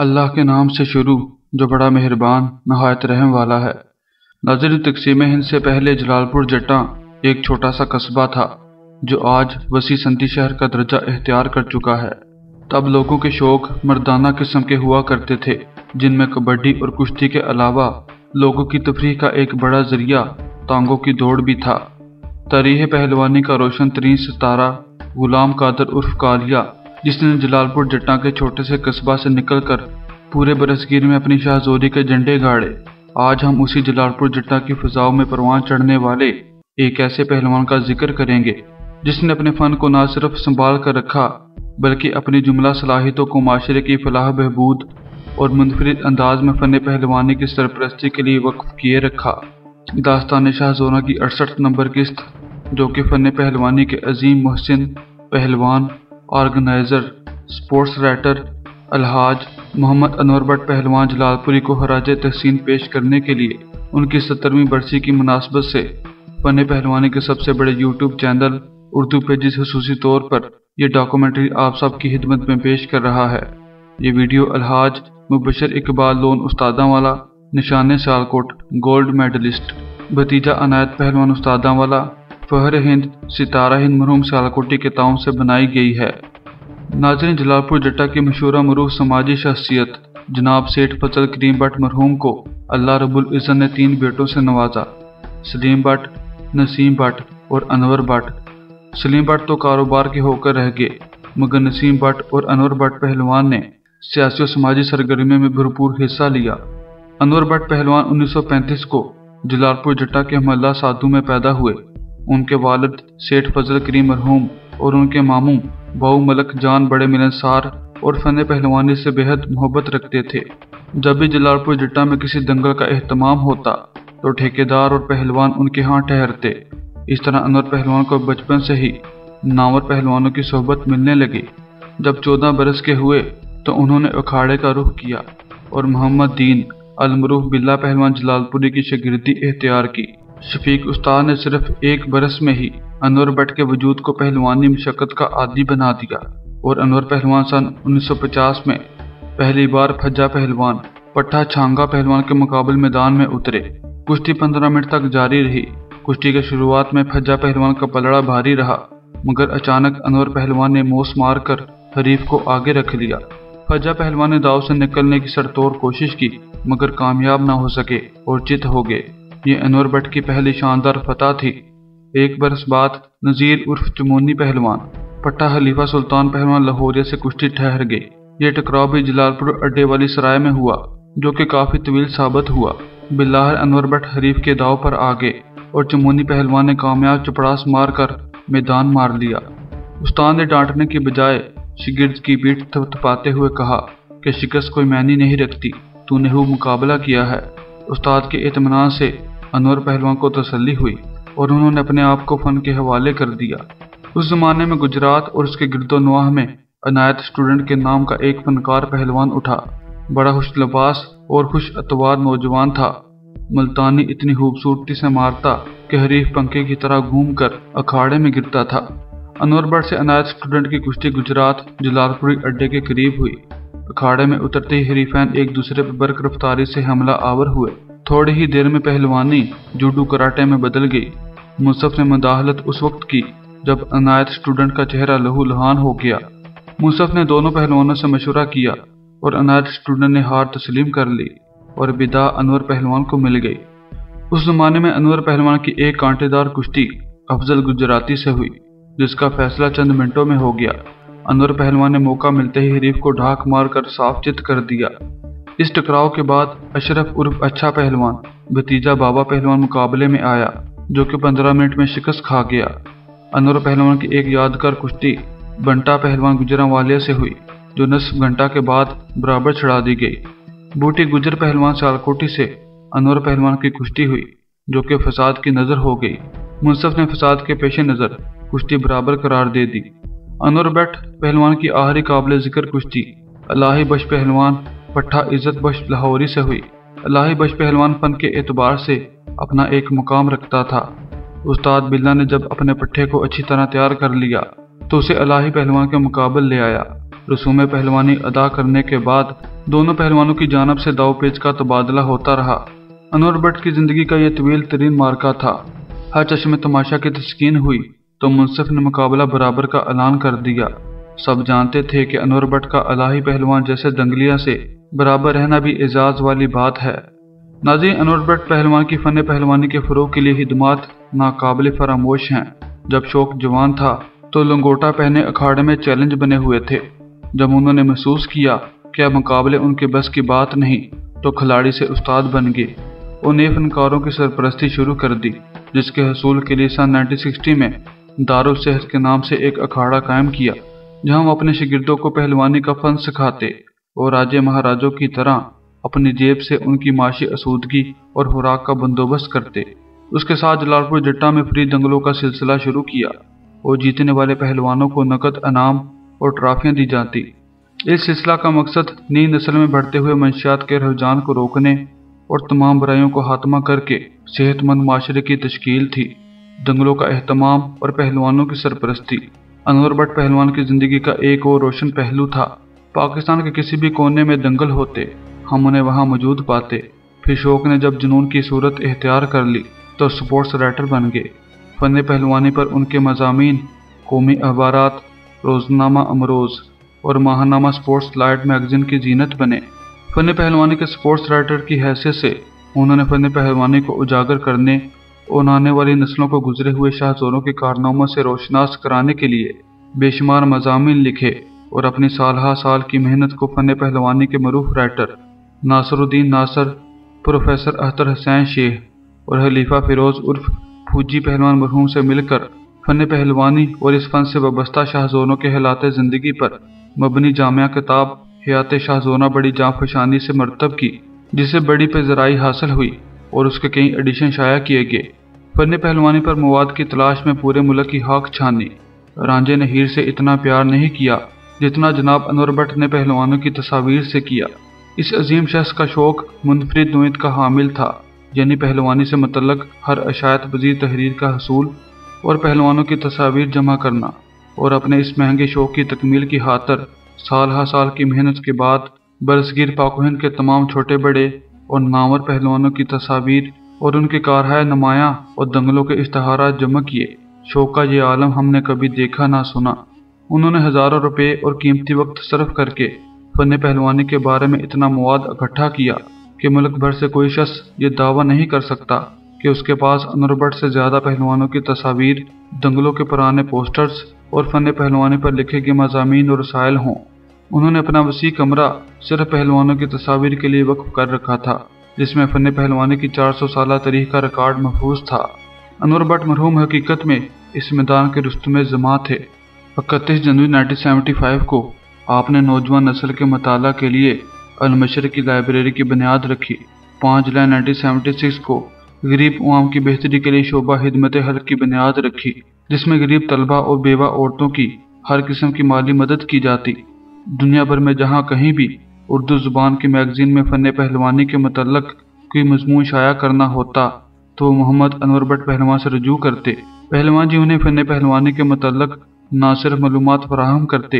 अल्लाह के नाम से शुरू जो बड़ा मेहरबान, नहायत रहम वाला है। नाजर तकसीम हिंद से पहले जलालपुर जट्टा एक छोटा सा कस्बा था, जो आज वसी संती शहर का दर्जा इख्तियार कर चुका है। तब लोगों के शौक मर्दाना किस्म के हुआ करते थे, जिनमें कबड्डी और कुश्ती के अलावा लोगों की तफरी का एक बड़ा ज़रिया तांगों की दौड़ भी था। तारीह पहलवानी का रोशन तरीन सितारा, गुलाम कादर उर्फ़ कालिया जिसने जलालपुर जट्टा के छोटे से कस्बा से निकलकर पूरे बरसगीर में अपनी शाहजोरी के झंडे गाड़े। आज हम उसी जलालपुर जट्टा की फिजाओं में परवान चढ़ने वाले एक ऐसे पहलवान का ज़िक्र करेंगे, जिसने अपने फन को ना सिर्फ़ संभाल कर रखा, बल्कि अपनी जुमला सलाहितों को माशरे की फलाह बहबूद और मुनफरद अंदाज में फ़न पहलवानी की सरपरस्ती के लिए वक्फ किए रखा। दास्तान शाहजोना की अड़सठ नंबर किस्त, जो कि फ़न पहलवानी के अजीम मोहसिन पहलवान organiser, sports writer Alhaj Mohammad Anwar Bhatt पहलवान जलालपुरी को हराज तहसीन पेश करने के लिए उनकी सत्तरवीं बरसी की मुनासबत से फन पहलवानी के सबसे बड़े यूट्यूब चैनल उर्दू पेजिस खसूसी तौर पर यह डॉक्यूमेंट्री आप सब की खिदमत में पेश कर रहा है। ये वीडियो अलहाज मुबशर इकबाल लोन उस्तादा वाला निशान सालकोट, गोल्ड मेडलिस्ट, भतीजा अनायत पहलवान उस्तादा वाला फहर हिंद सितारा हिंद मरहूम सियालकोटी के ताउन से बनाई गई है। नाजरीन, जलालपुर, जट्टा की मशहूर मरूफ समाजी शख्सियत, जनाब सेठ फजल करीम भट्ट मरहूम को अल्लाह रबुल इज़्ज़त ने तीन बेटों से नवाजा। सलीम भट्ट, नसीम भट्ट और अनवर भट्ट। सलीम भट्ट तो कारोबार के होकर रह गए, मगर नसीम भट्ट और अनवर भट्ट पहलवान ने सियासी और समाजी सरगर्मियों में भरपूर हिस्सा लिया। अनवर भट्ट पहलवान 1935 को जलालपुर, जट्टा के हमल्ला साधु में पैदा हुए। उनके वालद सेठ फजल करीम मरहूम और उनके मामू बाऊ मलक जान बड़े मिलनसार और फन पहलवानी से बेहद मोहब्बत रखते थे। जब भी जलालपुर जट्टा में किसी दंगल का अहतमाम होता तो ठेकेदार और पहलवान उनके यहाँ ठहरते। इस तरह अनवर पहलवान को बचपन से ही नावर पहलवानों की सोहबत मिलने लगी। जब चौदह बरस के हुए तो उन्होंने अखाड़े का रुख किया और मोहम्मद दीन अलमरूफ बिल्ला पहलवान जलालपुरी की शगिरदी एहतियार की। शफीक उस्ताद ने सिर्फ़ एक बरस में ही अनवर भट्ट के वजूद को पहलवानी मशक्क़त का आदि बना दिया और अनवर पहलवान सन 1950 में पहली बार फज्जा पहलवान, पट्टा छांगा पहलवान के मुकाबले मैदान में उतरे। कुश्ती पंद्रह मिनट तक जारी रही। कुश्ती के शुरुआत में फज्जा पहलवान का पलड़ा भारी रहा, मगर अचानक अनवर पहलवान ने मोस मार कर हरीफ को आगे रख लिया। फज्जा पहलवान ने दाव से निकलने की सरतोड़ कोशिश की, मगर कामयाब न हो सके और चित हो गए। ये अनवर भट्ट की पहली शानदार फतह थी। एक बरस बाद नज़ीर उर्फ़ चमोनी पहलवान, पट्टा हलीफा सुल्तान पहलवान लाहौरिया से कुश्ती ठहर गए। ये टकराव भी जलालपुर अड्डे वाली सराय में हुआ, जो कि काफ़ी तवील साबित हुआ। बिल्लाहर अनवर भट्ट हरीफ के दाव पर आ गए और चमोनी पहलवान ने कामयाब चपड़ास मार कर मैदान मार लिया। उस्ताद ने डांटने की बजाय शिगिर्द की पीठ थपथपाते हुए कहा कि शिकस्त कोई मैनी नहीं रखती, तूने हु मुकाबला किया है। उस्ताद के इतमान से अनवर पहलवान को तसल्ली हुई और उन्होंने अपने आप को फन के हवाले कर दिया। उस जमाने में गुजरात और उसके गिरदोनवाह में अनायत स्टूडेंट के नाम का एक फनकार पहलवान उठा। बड़ा खुश लबास और खुश अतवार नौजवान था। मुल्तानी इतनी खूबसूरती से मारता कि हरीफ पंखे की तरह घूमकर अखाड़े में गिरता था। अनवरबड़ से अनायत स्टूडेंट की कुश्ती गुजरात जलालपुरी अड्डे के करीब हुई। अखाड़े में उतरते ही हरीफैन एक दूसरे पर बर्क रफ्तारी से हमला आवर हुए। थोड़ी ही देर में पहलवानी जूडू कराटे में बदल गई। मुसफ ने मदाहलत उस वक्त की, जब अनायत स्टूडेंट का चेहरा लहू लहान हो गया। मुसफ ने दोनों पहलवानों से मशुरा किया और अनायत स्टूडेंट ने हार तस्लीम कर ली और बिदा अनवर पहलवान को मिल गई। उस जमाने में अनवर पहलवान की एक कांटेदार कुश्ती अफजल गुजराती से हुई, जिसका फैसला चंद मिनटों में हो गया। अनवर पहलवान ने मौका मिलते ही हरीफ को ढाक मारकर साफ़ चित कर दिया। इस टकराव के बाद अशरफ उर्फ़ अच्छा पहलवान, भतीजा बाबा पहलवान मुकाबले में आया, जो कि पंद्रह मिनट में शिकस्त खा गया। अनवर पहलवान की एक यादगार कुश्ती बंटा पहलवान गुजरा वालिया से हुई, जो नसफ घंटा के बाद बराबर चढ़ा दी गई। बूटी गुजर पहलवान सालकोटी से अनवर पहलवान की कुश्ती हुई, जो कि फसाद की नज़र हो गई। मुनसफ ने फसाद के पेश नज़र कुश्ती बराबर करार दे दी। अनवर भट्ट पहलवान की आहरी काबिल ज़िक्र कुश्ती, अलाही बश पहलवान पट्टा इज़्ज़त बश लाहौरी से हुई। अलाही बश पहलवान फन के एतबार से अपना एक मुकाम रखता था। उस्ताद बिल्ला ने जब अपने पट्टे को अच्छी तरह तैयार कर लिया तो उसे अलाही पहलवान के मुकाबले ले आया। रसूम पहलवानी अदा करने के बाद दोनों पहलवानों की जानब से दावपेच का तबादला होता रहा। अनवर भट्ट की ज़िंदगी का यह तवील तरीन मार्का था। हर चश्मे तमाशा की तस्कीन हुई तो मुनसफ ने मुकाबला बराबर का ऐलान कर दिया। सब जानते थे कि अनवर भट्ट का अलाही पहलवान जैसे दंगलिया से बराबर रहना भी एजाज वाली बात है। नाजी अनवर भट्ट पहलवान की फन पहलवानी के फरोग के लिए हिदमात नाकाबिल फरामोश हैं। जब शौक जवान था तो लंगोटा पहने अखाड़े में चैलेंज बने हुए थे। जब उन्होंने महसूस किया कि अब मुकाबले उनके बस की बात नहीं तो खिलाड़ी से उस्ताद बन गए। नए फनकारों की सरपरस्ती शुरू कर दी, जिसके हसूल के लिए सन 1960 में दारुल सेहत के नाम से एक अखाड़ा कायम किया, जहाँ वो अपने शिगिर्दों को पहलवानी का फन सिखाते। और राजे महाराजों की तरह अपनी जेब से उनकी माशी असूदगी और खुराक का बंदोबस्त करते। उसके साथ जलालपुर जट्टा में फ्री दंगलों का सिलसिला शुरू किया और जीतने वाले पहलवानों को नकद अनाम और ट्राफियाँ दी जाती। इस सिलसिला का मकसद नई नस्ल में बढ़ते हुए मंशियात के रुझान को रोकने और तमाम बुराइयों को हाथमा करके सेहतमंद माशरे की तश्कील थी। दंगलों का अहतमाम और पहलवानों की सरपरस्ती। अनवर भट्ट पहलवान की ज़िंदगी का एक और रोशन पहलू था। पाकिस्तान के किसी भी कोने में दंगल होते, हम उन्हें वहाँ मौजूद पाते। फिर शौक ने जब जुनून की सूरत एहतियार कर ली तो स्पोर्ट्स राइटर बन गए। फन पहलवानी पर उनके मजामी कौमी अखबार रोजनामा अमरोज़ और माहनामा स्पोर्ट्स लाइट मैगजीन की जीनत बने। फन पहलवानी के स्पोर्ट्स राइटर की हैसियत से उन्होंने फन पहलवानी को उजागर करने और आने वाली नस्लों को गुजरे हुए शाहजोरों के कारनामों से रोशनास कराने के लिए बेशुमार मजामी लिखे। और अपनी साल साल की मेहनत को फन पहलवानी के मरूफ राइटर नासरुद्दीन नासर, प्रोफेसर अख्तर हसैन शेख और खलीफा फिरोज उर्फ़ फूजी पहलवान मरहूम से मिलकर फन पहलवानी और इस फन से वाबस्ता शाहजोनों के हालात ज़िंदगी पर मबनी जामिया किताब हयात शाहजोना बड़ी जाफशानी से मरतब की, जिसे बड़ी पेजराई हासिल हुई और उसके कई एडिशन शाया किए गए। फन पहलवानी पर मवाद की तलाश में पूरे मुल्क की हाक छानी। रांझे ने हीर से इतना प्यार नहीं किया जितना जनाब अनवर भट्ट ने पहलवानों की तस्वीर से किया, इस अजीम शख्स का शौक मुनफरद नोयत का हामिल था, यानी पहलवानी से मतलब हर अशायत वज़ीर तहरीर का हसूल और पहलवानों की तस्वीर जमा करना और अपने इस महँगे शौक की तकमील की खातर साल हा साल की मेहनत के बाद बरसगिर पाकोहिंद के तमाम छोटे बड़े और नावर पहलवानों की तस्वीर और उनके कारहाय नुमाया और दंगलों के इश्तहार जमा किए। शौक का ये आलम हमने कभी देखा ना सुना। उन्होंने हज़ारों रुपए और कीमती वक्त सर्फ करके फन पहलवानी के बारे में इतना मवाद इकट्ठा किया कि मुल्क भर से कोई शख्स ये दावा नहीं कर सकता कि उसके पास अनरबट से ज़्यादा पहलवानों की तस्वीर, दंगलों के पुराने पोस्टर्स और फन पहलवानी पर लिखे गए मजामी और रसायल हों। उन्होंने अपना वसी कमरा सिर्फ़ पहलवानों की तस्वीर के लिए वक्फ कर रखा था, जिसमें फन पहलवानी की 400 साल तारीख का रिकॉर्ड महफूज था। अनवर मरहूम हकीकत में इस मैदान के रुस्तम जमा थे। इकतीस जनवरी 1975 को आपने नौजवान नस्ल के मताल के लिए अलमशर की लाइब्रेरी की बुनियाद रखी। पाँच जुलाई 1976 को गरीब अवाम की बेहतरी के लिए शोबा हिदमत हल की बुनियाद रखी, जिसमें गरीब तलबा और बेवा औरतों की हर किस्म की माली मदद की जाती। दुनिया भर में जहाँ कहीं भी उर्दू ज़ुबान की मैगजीन में फ़न पहलवानी के मतलब कोई मजमून शाया करना होता तो मोहम्मद अनवर भट्ट पहलवान से रजू करते। पहलवान जी उन्हें फ़न पहलवानी के मतलब न सिर्फ़ मालूम फराहम करते,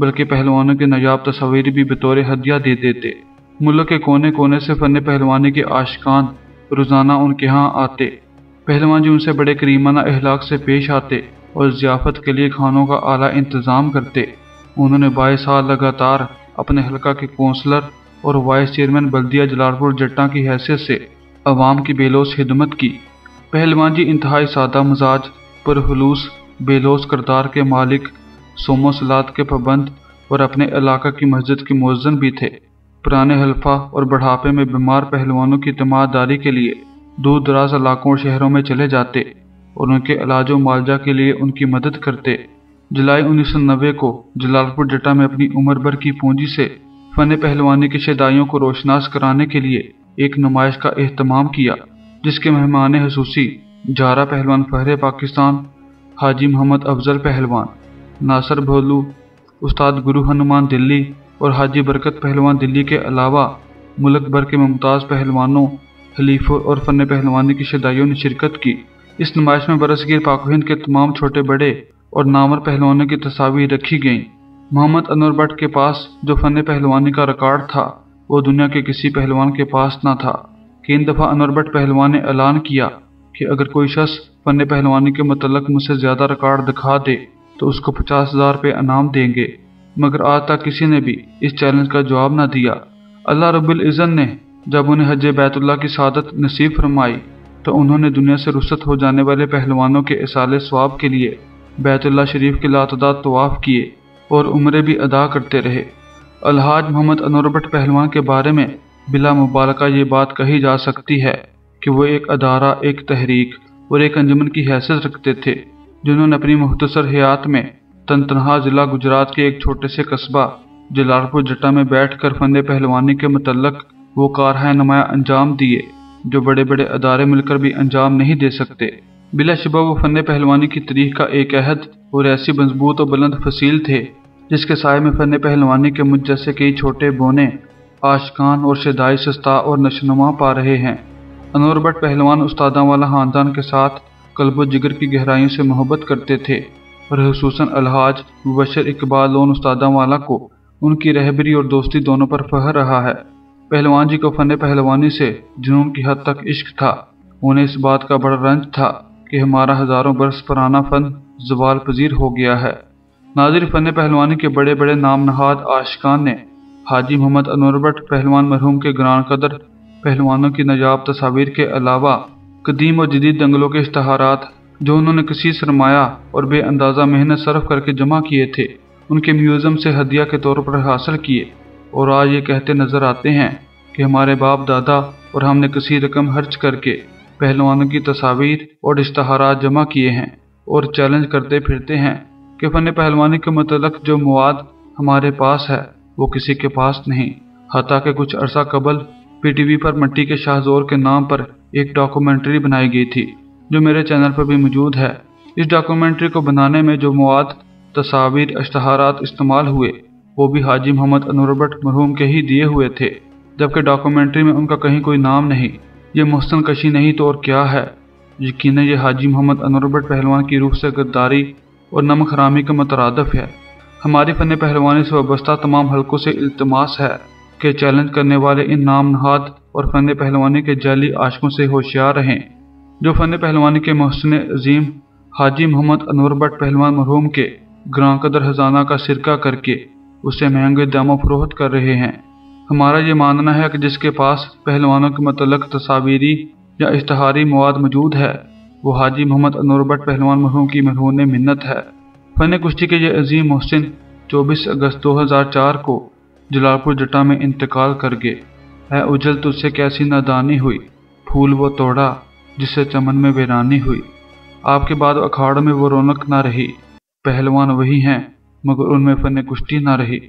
बल्कि पहलवानों के नयाब तस्वीर भी बतौर हदिया दे देते। मुल्क के कोने कोने से फ़न पहलवानी के आशकान रोज़ाना उनके यहाँ आते। पहलवान जी उनसे बड़े करीमाना अहलाक से पेश आते और ज़ियाफ़त के लिए खानों का आला इंतज़ाम करते। उन्होंने बाईस साल लगातार अपने हल्का के कौंसलर और वाइस चेयरमैन बल्दिया जलालपुर जट्टा की हैसियत से अवाम की बेलोस खिदमत की। पहलवान जी इंतहाई सादा मजाज पुरहलूस बेलोस करदार के मालिक सोमो सलाद के पाबंद और अपने इलाका की मस्जिद के मौजन भी थे। पुराने हल्फा और बढ़ापे में बीमार पहलवानों की तमादारी के लिए दूर दराज इलाकों और शहरों में चले जाते और उनके इलाज मालजा के लिए उनकी मदद करते। जुलाई 1990 को जलालपुर जटा में अपनी उम्र भर की पूंजी से फन पहलवानी की शदाइयों को रोशनास कराने के लिए एक नुमाइश का अहतमाम किया, जिसके मेहमान खसूसी जारा पहलवान फहरे पाकिस्तान हाजी मोहम्मद अफजल पहलवान, नासर भोलू, उस्ताद गुरु हनुमान दिल्ली और हाजी बरकत पहलवान दिल्ली के अलावा मुल्क भर के मुमताज़ पहलवानों, खलीफों और फन पहलवानी की शदाइयों ने शिरकत की। इस नुमाइश में बरसगीर पाक हिंद के तमाम छोटे बड़े और नामर पहलवानों की तस्वीर रखी गईं। मोहम्मद अनवर भट्ट के पास जो फन पहलवानी का रिकॉर्ड था, वो दुनिया के किसी पहलवान के पास ना था। कि इन दफ़ा अनवर भट्ट पहलवान ने ऐलान किया कि अगर कोई शख्स फन पहलवानी के मतलब मुझसे ज़्यादा रिकॉर्ड दिखा दे तो उसको पचास हज़ार रुपये इनाम देंगे। मगर आज तक किसी ने भी इस चैलेंज का जवाब ना दिया। अल्लाह रब्बुल इज़्ज़त ने जब उन्हें हज बैतुल्ला की सादत नसीब फरमाई तो उन्होंने दुनिया से रुसत हो जाने वाले पहलवानों के इसाले स्वाब के लिए बैतुल्ला शरीफ के लातदाद तवाफ़ किए और उम्र भी अदा करते रहे। अलहाज मोहम्मद अनोरबट पहलवान के बारे में बिला मुबारक ये बात कही जा सकती है कि वो एक अदारा, एक तहरीक। और एक अंजुमन की हैसियत रखते थे, जिन्होंने अपनी मुख्तसर हयात में तनतनहा ज़िला गुजरात के एक छोटे से कस्बा, जलालपुर जटा में बैठ कर फन पहलवानी के मतलब वो कारहा नुमाया अंजाम दिए, जो बड़े बड़े अदारे मिलकर भी अंजाम नहीं दे सकते। बिलाशुबा वो फन पहलवानी की तरीक का एक अहद और ऐसी मज़बूत और बुलंद फसील थे, जिसके साय में फन पहलवानी के मुझ जैसे कई छोटे बोने, आशकान और शदाई सस्ता और नशनुमा पा रहे हैं। अनवर भट्ट पहलवान उस्तादा वाला खानदान के साथ कल्ब जिगर की गहराइयों से मोहब्बत करते थे और खसूस अलहाज, मुबशर इकबाल लोन उस्तादा वाला को उनकी रहबरी और दोस्ती दोनों पर फहर रहा है। पहलवान जी को फन पहलवानी से जुनून की हद तक इश्क था। उन्हें इस बात का बड़ा रंज था कि हमारा हज़ारों बरस पुराना फन जवाल पजीर हो गया है। नाजिर फन पहलवानी के बड़े बड़े नाम नहाद आशकान ने हाजी मोहम्मद अनवर भट्ट पहलवान मरहूम के ग्रान कदर पहलवानों की नजाब तस्वीर के अलावा कदीम और जदीद दंगलों के इश्तहारात, जो उन्होंने किसी सरमाया और बेअंदाजा मेहनत सर्फ करके जमा किए थे, उनके म्यूज़ियम से हदिया के तौर पर हासिल किए। और आज ये कहते नज़र आते हैं कि हमारे बाप दादा और हमने किसी रकम खर्च करके पहलवानों की तस्वीर और इश्तहार जमा किए हैं और चैलेंज करते फिरते हैं कि फ़न पहलवानी के मतलब जो मवाद हमारे पास है, वो किसी के पास नहीं। हता के कुछ अरसा कबल पीटीवी पर मट्टी के शाहजोर के नाम पर एक डॉक्यूमेंट्री बनाई गई थी, जो मेरे चैनल पर भी मौजूद है। इस डॉक्यूमेंट्री को बनाने में जो मवाद तस्वीर, इश्तहारात इस्तेमाल हुए, वो भी हाजी मोहम्मद अनूरबट मरहूम के ही दिए हुए थे, जबकि डॉक्यूमेंट्री में उनका कहीं कोई नाम नहीं। ये मोहसन कशी नहीं तो और क्या है? यकीन ये हाजी मोहम्मद अनूरबट पहलवान की रूह से गद्दारी और नमक हरामी का मतरदफ है। हमारी फ़न पहलवानी से वाबस्ता तमाम हलकों से इल्तमास है। कि चैलेंज करने वाले इन नाम नहाद और फ़न पहलवानी के जाली आशकों से होशियार रहें। जो फ़न पहलवानी के मोहसिन अजीम, हाजी मोहम्मद अनवर भट्ट पहलवान मरहूम के ग्रां कदर खजाना का सिरका करके उसे महँगे दामों फरोहत कर रहे हैं। हमारा ये मानना है कि जिसके पास पहलवानों के मतलब तस्वीरी या इश्तहारी मवाद मौजूद है, वो हाजी मोहम्मद अनवर भट्ट पहलवान मरहूम की मरहून मिन्नत है। फ़न कुश्ती के ये अजीम मोहसिन 24 अगस्त 2004 को जलालपुर जटा में इंतकाल कर गए। है उजल तुझसे कैसी नादानी हुई? फूल वो तोड़ा जिससे चमन में वीरानी हुई। आपके बाद अखाड़ में वो रौनक ना रही। पहलवान वही हैं, मगर उनमें फ़न कुश्ती ना रही।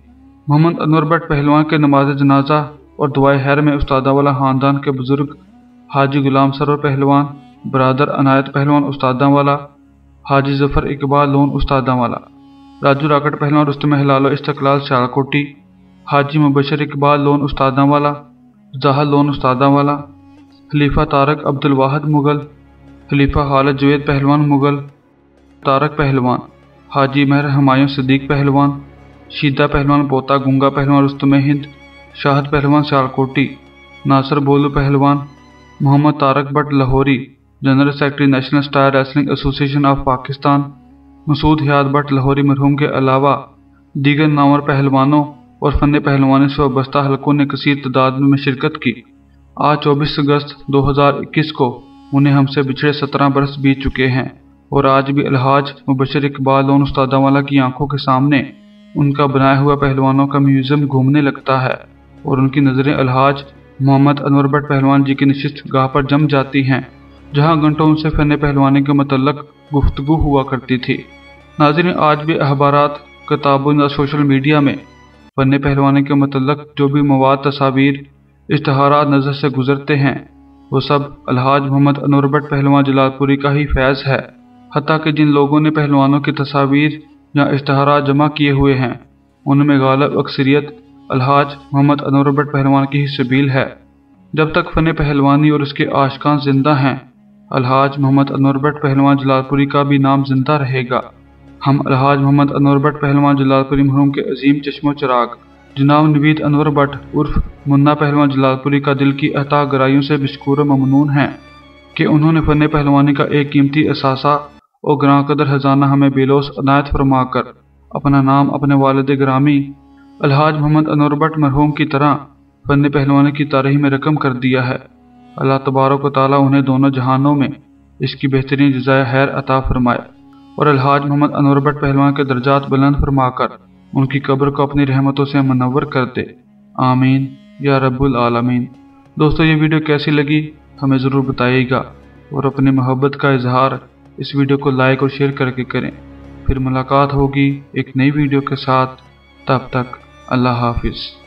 मोहम्मद अनवर भट्ट पहलवान के नमाज़ जनाजा और दुआ हैर में उस्तादा वाला ख़ानदान के बुज़ुर्ग हाजी गुलाम सरवर पहलवान, बरदर अनायत पहलवान उस्तादा वाला हाजी जफ़र इकबाल लोन उस्तादा वाला राजू राकट पहलवान रुस्तम हलालो इस्तकलाल शालकोटी हाजी मुबशर इकबाल लोन उस्तादा वाला जहा लोन उस्तादा वाला, खलीफा तारक अब्दुल वाहद मुगल, खलीफा खालद जवेद पहलवान मुगल, तारक पहलवान, हाजी महर हमायूं सदीक पहलवान, शीदा पहलवान पोता गुंगा पहलवान रुस्तम हिंद, शाहद पहलवान शालकोटी, नासर बोलू पहलवान, Mohammad Tariq Bhatt Lahori, general secretary national star wrestling association of Pakistan, Masood Hayat Bhatt Lahori मरहूम के अलावा, दीगर नावर पहलवानों और फन पहलवानी से वाबस्ता हलकों ने कसी तादाद में शिरकत की। आज 24 अगस्त 2021 को उन्हें हमसे बिछड़े 17 बरस बीत चुके हैं और आज भी अलहाज मुबशर इकबाल और उस्तादावाला की आँखों के सामने उनका बनाया हुआ पहलवानों का म्यूज़ियम घूमने लगता है और उनकी नज़रें अलहाज मोहम्मद अनवर भट्ट पहलवान जी की नशिस्त गाह पर जम जाती हैं, जहाँ घंटों उनसे फन पहलवानी के मतलब गुफ्तगु हुआ करती थी। नाजिन आज भी अखबार किताबों या सोशल मीडिया में फन पहलवानी के मतलब जो भी मवाद, तस्वीर इश्तहार नज़र से गुजरते हैं, वो सब अलहाज मोहम्मद अनवर पहलवान जलालपुरी का ही फैज़ है। हती कि जिन लोगों ने पहलवानों की तस्वीर या इश्तहार जमा किए हुए हैं, उनमें गालब अक्सरियत अलहाज मोहम्मद अनवर पहलवान की ही सबील है। जब तक फ़न पहलवानी और उसके आशकान ज़िंदा हैं, अलहाज मोहम्मद अनवर पहलवान जलालपुरी का भी नाम ज़िंदा रहेगा। हम अलहाज मोहम्मद अनवर भट्ट पहलवान जलालपुरी महरूम के अजीम चश्मो चराग, जनाब नवीद अनवर भट्ट उर्फ़ मुन्ना पहलवान जलालपुरी का दिल की अता गराइयों से बिशकूर ममनून हैं कि उन्होंने फ़न पहलवानी का एक कीमती असासा और ग्रां कदर हजाना हमें बेलोस अनायत फरमा कर अपना नाम अपने वालद ग्रामी अलहाज मोहम्मद अनवर भट्ट मरहूम की तरह फ़न पहलवानी की तारीख में रकम कर दिया है। अल्लाह तबारक ताली उन्हें दोनों जहानों में इसकी बेहतरीन जजाय हैर अता फरमाए। और अलहाज मोहम्मद अनवर भट्ट पहलवान के दर्जात बुलंद फरमाकर, उनकी कब्र को अपनी रहमतों से मनवर कर दे। आमीन, या रब्बुल आलमीन। दोस्तों, ये वीडियो कैसी लगी, हमें ज़रूर बताइएगा। और अपनी मोहब्बत का इजहार, इस वीडियो को लाइक और शेयर करके करें। फिर मुलाकात होगी एक नई वीडियो के साथ। तब तक अल्लाह हाफिज़।